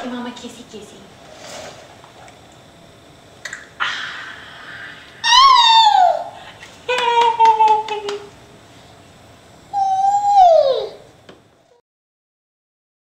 que mama kissy kissy.